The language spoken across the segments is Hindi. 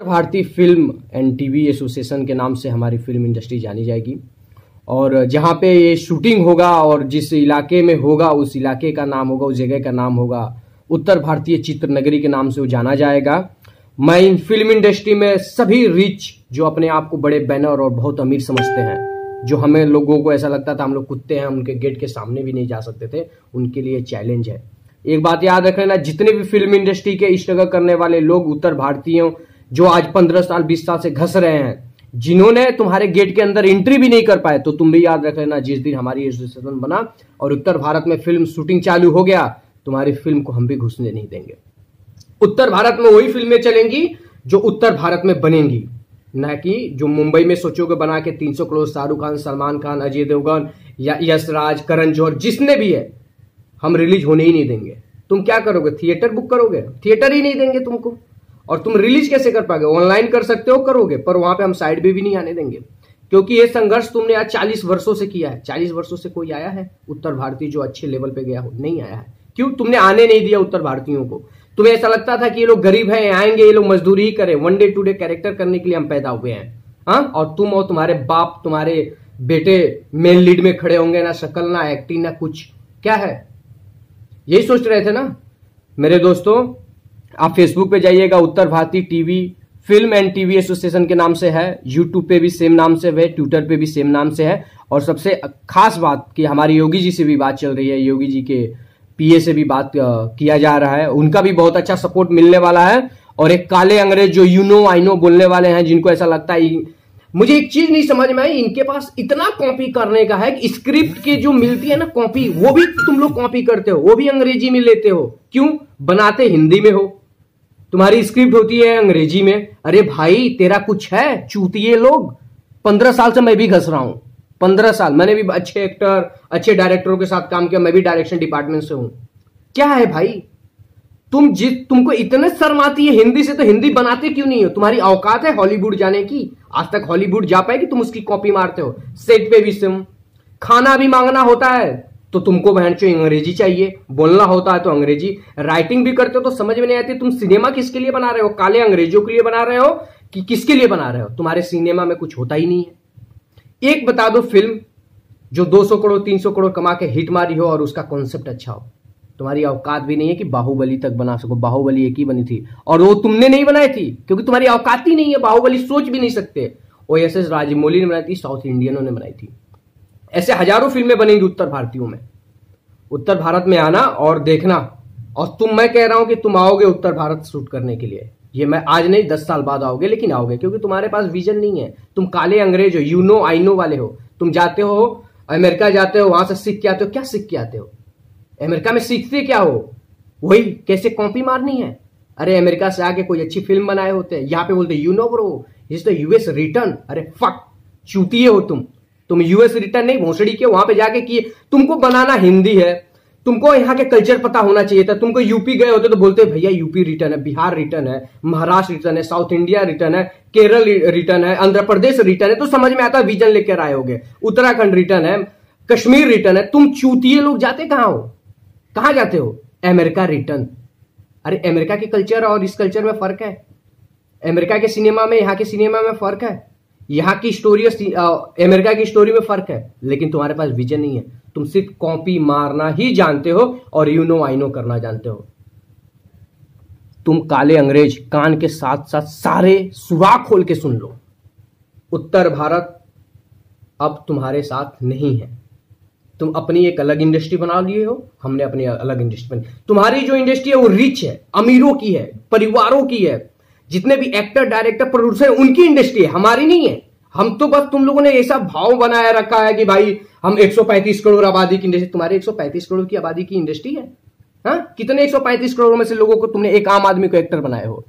भारतीय फ़िल्म एंड टीवी एसोसिएशन के नाम से हमारी फ़िल्म इंडस्ट्री जानी जाएगी। और जहाँ पे ये शूटिंग होगा और जिस इलाके में होगा, उस इलाके का नाम होगा, उस जगह का नाम होगा, उत्तर भारतीय चित्र नगरी के नाम से वो जाना जाएगा। मैं इन फ़िल्म इंडस्ट्री में सभी रिच जो अपने आप को बड़े बैनर और बहुत अमीर समझते हैं, जो हमें लोगों को ऐसा लगता था, हम लोग कुत्ते हैं, उनके गेट के सामने भी नहीं जा सकते थे, उनके लिए चैलेंज है। एक बात याद रख लेना जितने भी फ़िल्म इंडस्ट्री के स्ट्रगल करने वाले लोग, उत्तर भारतीयों जो आज पंद्रह साल, बीस साल से घस रहे हैं, जिन्होंने तुम्हारे गेट के अंदर एंट्री भी नहीं कर पाए तो तुम भी याद रख लेना, जिस दिन हमारी एसोसिएशन बना और उत्तर भारत में फ़िल्म शूटिंग चालू हो गया, तुम्हारी फ़िल्म को हम भी घुसने नहीं देंगे। उत्तर भारत में वही फ़िल्में चलेंगी, जो उत्तर भारत में बनेंगी। न कि जो मुंबई में सोचोगे बना के 300 करोड़ शाहरुख खान, सलमान खान, अजय देवगन या यश राज करण जौहर, जिसने भी है, हम रिलीज़ होने ही नहीं देंगे। तुम क्या करोगे? थिएटर बुक करोगे? थिएटर ही नहीं देंगे तुमको। और तुम रिलीज़ कैसे कर पाओगे? ऑनलाइन कर सकते हो करोगे पर वहाँ पे हम साइड भी, भी नहीं आने देंगे। क्योंकि ये संघर्ष तुमने आज चालीस वर्षों से किया है। चालीस वर्षों से कोई आया है? उत्तर भारतीय जो अच्छे लेवल पे गया हो नहीं आया है। क्यों? तुमने आने नहीं दिया उत्तर भारतीयों को। तुम्हें ऐसा लगता था कि ये लोग गरीब हैं आएँगे ये लोग मजदूरी ही करें। One day two day character करने के लिए हम पैदा हुए हैं। हाँ? और तुम और तुम्हारे बाप तुम्हारे बेटे मेन लीड में खड़े होंगे ना शक्ल ना एक्टिंग ना कुछ। क्या है? यही सोच रहे थे ना? मेरे दोस्तों आप फेसबुक पे जाइएगा, Uttar Bharti TV, film and TV association के नाम से है यूट्यूब पे भी सेम नाम से है ट्विटर पे भी सेम नाम से है। और सबसे खास बात कि हमारी योगी जी से भी बात चल रही है, योगी जी के पीए से भी बात किया जा रहा है। उनका भी बहुत अच्छा सपोर्ट मिलने वाला है। और एक काले अंग्रेज़ जो यू नो आई नो बोलने वाले हैं, जिनको ऐसा लगता है, मुझे एक चीज़ नहीं समझ में आई, इनके पास इतना कॉपी करने का है कि स्क्रिप्ट के जो मिलती है ना कॉपी वो भी तुम लोग कॉपी करते हो, वो भी अंग्रेज़ी में लेते हो। क्यों? बनाते हिंदी में हो। तुम्हारी स्क्रिप्ट होती है अंग्रेज़ी में। अरे भाई, तेरा कुछ है? चूतिए लोग। पंद्रह साल से मैं भी घस रहा हूँ। पंद्रह साल। मैंने भी अच्छे एक्टर अच्छे डायरेक्टरों के साथ काम किया। मैं भी डायरेक्शन डिपार्टमेंट से हूँ। क्या है भाई? तुम जिस तुमको इतने शर्म आती है हिंदी से तो हिंदी बनाते क्यों नहीं हो? तुम्हारी औकात है हॉलीवुड जाने की। आज तक हॉलीवुड जा पाएगी तुम उसकी कॉपी मारते हो? सेट पे भी सिम खाना भी मांगना होता है। तो तुमको बहन चो अंग्रेज़ी चाहिए। बोलना होता है तो अंग्रेज़ी। राइटिंग भी करते हो तो समझ में नहीं आती। तुम सिनेमा किसके लिए बना रहे हो? काले अंग्रेज़ों के लिए बना रहे हो? कि किसके लिए बना रहे हो? तुम्हारे सिनेमा में कुछ होता ही नहीं है। एक बता दो फ़िल्म जो 200 करोड़ 300 करोड़ कमा के हिट मारी हो और उसका कॉन्सेप्ट अच्छा हो। तुम्हारी औकात भी नहीं है कि बाहुबली तक बना सको। बाहुबली एक ही बनी थी। और वो तुमने नहीं बनाई थी, क्योंकि तुम्हारी औकात ही नहीं है। बाहुबली सोच भी नहीं सकते। ओ एस एस राजमौली ने बनाई थी, साउथ इंडियनों ने बनाई थी। ऐसे हज़ारों फ़िल्में बनेंगी उत्तर भारतीयों में। उत्तर भारत में आना और देखना। और तुम, मैं कह रहा हूँ कि तुम आओगे उत्तर भारत शूट करने के लिए। ये मैं आज नहीं, दस साल बाद आओगे, लेकिन आओगे, क्योंकि तुम्हारे पास विजन नहीं है। तुम काले अंग्रेज़ हो यू नो आई नो वाले हो। तुम जाते हो, अमेरिका जाते हो, वहाँ से सीख के आते हो। क्या सीख के आते हो? अमेरिका में सीखते क्या हो? वही, कैसे कॉपी मारनी है? अरे, अमेरिका से आके कोई अच्छी फ़िल्म बनाए होते हैं। यहाँ पे बोलते you know bro is the US return अरे फक चूतिए हो तुम। तुम यूएस रिटर्न नहीं, भोसड़ी के वहाँ पे जाके किए। तुमको बनाना हिंदी है, तुमको यहाँ के कल्चर पता होना चाहिए था। तुमको यूपी गए होते तो बोलते, भैया यूपी रिटर्न है, बिहार रिटर्न है, महाराष्ट्र रिटर्न है साउथ इंडिया रिटर्न है, केरल रिटर्न है, आंध्र प्रदेश रिटर्न है। तो समझ में आता विजन लेकर आए होगे। उत्तराखंड रिटर्न है, कश्मीर रिटर्न है। तुम चूतिए लोग जाते कहाँ हो? कहाँ जाते हो? अमेरिका रिटर्न अरे, अमेरिका के कल्चर और इस कल्चर में फ़र्क है। अमेरिका के सिनेमा में, यहाँ के सिनेमा में फ़र्क है। यहाँ की स्टोरी और अमेरिका की स्टोरी में फ़र्क है, लेकिन तुम्हारे पास विजन नहीं है। तुम सिर्फ़ कॉपी मारना ही जानते हो और यू नो आई नो करना जानते हो। तुम काले अंग्रेज़ कान के साथ साथ सारे सुराख खोल के सुन लो। उत्तर भारत अब तुम्हारे साथ नहीं है। तुम अपनी एक अलग इंडस्ट्री बना लिए हो, हमने अपनी अलग इंडस्ट्री बनी तुम्हारी जो इंडस्ट्री है वो रिच है, अमीरों की है, परिवारों की है जितने भी एक्टर डायरेक्टर प्रोड्यूसर है, उनकी इंडस्ट्री है, हमारी नहीं है। हम तो बस तुम लोगों ने ऐसा भाव बनाया रखा है कि भाई, हम 135 करोड़ आबादी की इंडस्ट्री तुम्हारे 135 करोड़ की आबादी की इंडस्ट्री है। हा? कितने 135 करोड़ में से लोगों को तुमने एक आम आदमी को एक्टर बनाए हो?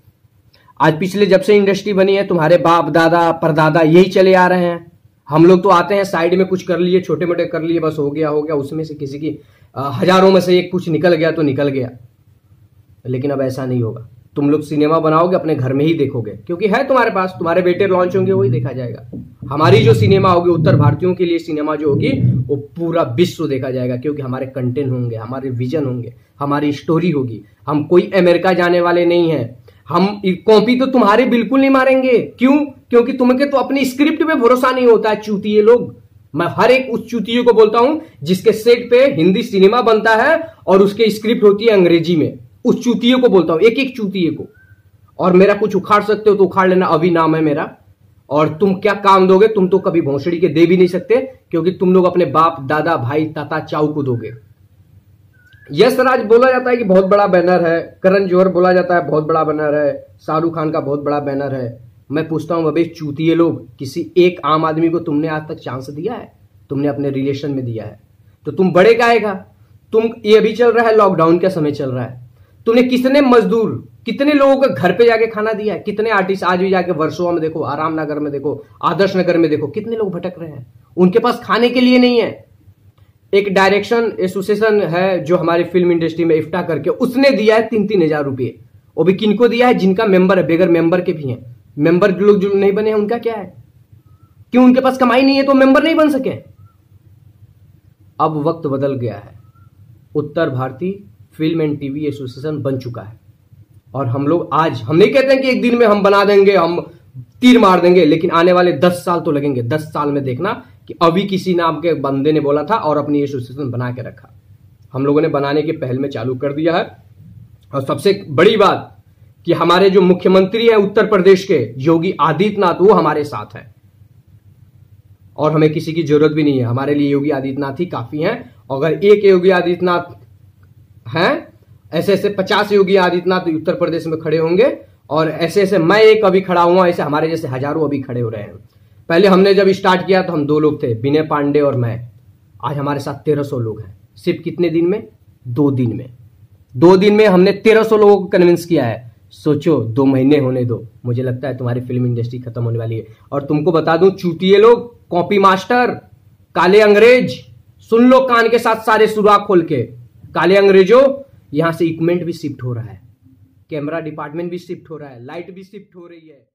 आज पिछले जब से इंडस्ट्री बनी है, तुम्हारे बाप, दादा, परदादा यही चले आ रहे हैं। हम लोग तो आते हैं साइड में कुछ कर लिए छोटे मोटे कर लिए, बस हो गया हो गया, उसमें से किसी की हज़ारों में से एक कुछ निकल गया तो निकल गया। लेकिन अब ऐसा नहीं होगा। तुम लोग सिनेमा बनाओगे, अपने घर में ही देखोगे। क्योंकि है तुम्हारे पास, तुम्हारे बेटे लॉन्च होंगे, वही देखा जाएगा। हमारी जो सिनेमा होगी, उत्तर भारतीयों के लिए सिनेमा जो होगी, वो पूरा विश्व देखा जाएगा, क्योंकि हमारे कंटेंट होंगे, हमारे विजन होंगे, हमारी स्टोरी होगी। हम कोई अमेरिका जाने वाले नहीं है। हम कॉपी तो तुम्हारे बिल्कुल नहीं मारेंगे। क्यों? क्योंकि तुम्हें तो अपनी स्क्रिप्ट पे भरोसा नहीं होता है, चूतिए लोग। मैं हर एक उस चूतियों को बोलता हूँ, जिसके सेट पे हिंदी सिनेमा बनता है और उसके स्क्रिप्ट होती है अंग्रेज़ी में। उस चूतियों को बोलता हूँ एक एक चूतिए को। और मेरा कुछ उखाड़ सकते हो तो उखाड़ लेना, अभी नाम है मेरा। और तुम क्या काम दोगे? तुम तो कभी भोसड़ी के दे भी नहीं सकते, क्योंकि तुम लोग अपने बाप, दादा, भाई, ताता, चाऊ को दोगे। यश राज, बोला जाता है कि बहुत बड़ा बैनर है। करण जोहर बोला जाता है, बहुत बड़ा बैनर है। शाहरुख खान का बहुत बड़ा बैनर है। मैं पूछता हूँ अभी चूतिए लोग, किसी एक आम आदमी को तुमने आज तक चांस दिया है? तुमने अपने रिलेशन में दिया है। तो तुम बड़े का? आएगा तुम, ये अभी चल रहा है लॉकडाउन का समय चल रहा है। तुमने कितने मजदूर, कितने लोगों को घर पे जाके खाना दिया है? कितने आर्टिस्ट आज भी जाके वर्षों में देखो, आराम नगर में देखो, आदर्श नगर में देखो, कितने लोग भटक रहे हैं? उनके पास खाने के लिए नहीं है। एक डायरेक्शन एसोसिएशन है जो हमारी फ़िल्म इंडस्ट्री में इफ्टा करके उसने दिया है तीन तीन हज़ार रुपये। वो भी किनको दिया है? जिनका मेंबर है बेगर मेंबर के भी हैं। मेंबर लोग जो नहीं बने हैं, उनका क्या है? क्यों उनके पास कमाई नहीं है तो मेंबर नहीं बन सके? अब वक्त बदल गया है। उत्तर भारतीय फ़िल्म एंड टीवी एसोसिएशन बन चुका है। और हम लोग आज, हम नहीं कहते हैं कि एक दिन में हम बना देंगे, हम तीर मार देंगे, लेकिन आने वाले दस साल तो लगेंगे। दस साल में देखना कि अभी किसी नाम के बंदे ने बोला था और अपनी एसोसिएशन बना के रखा। हम लोगों ने बनाने के पहल में चालू कर दिया है। और सबसे बड़ी बात कि हमारे जो मुख्यमंत्री हैं उत्तर प्रदेश के, योगी आदित्यनाथ, वो हमारे साथ हैं। और हमें किसी की ज़रूरत भी नहीं है। हमारे लिए योगी आदित्यनाथ ही काफ़ी हैं। अगर एक योगी आदित्यनाथ हैं? ऐसे ऐसे पचास योगी आदित्यनाथ उत्तर प्रदेश में खड़े होंगे और ऐसे ऐसे मैं एक अभी खड़ा हुआ ऐसे हमारे जैसे हज़ारों अभी खड़े हो रहे हैं। पहले हमने जब स्टार्ट किया तो हम दो लोग थे, विनय पांडे और मैं। आज हमारे साथ तेरह सौ लोग हैं। सिर्फ़ कितने दिन में? दो दिन में। दो दिन में हमने तेरह सौ लोगों को कन्विंस किया है। सोचो, दो महीने होने दो। मुझे लगता है तुम्हारी फ़िल्म इंडस्ट्री खत्म होने वाली है। और तुमको बता दूँ, चूतिए लोग कॉपी मास्टर काले अंग्रेज़, सुन लो कान के साथ सारे सुराख खोल के। काले अंग्रेज़ों, यहाँ से इक्विपमेंट भी शिफ्ट हो रहा है। कैमरा डिपार्टमेंट भी शिफ्ट हो रहा है। लाइट भी शिफ्ट हो रही है।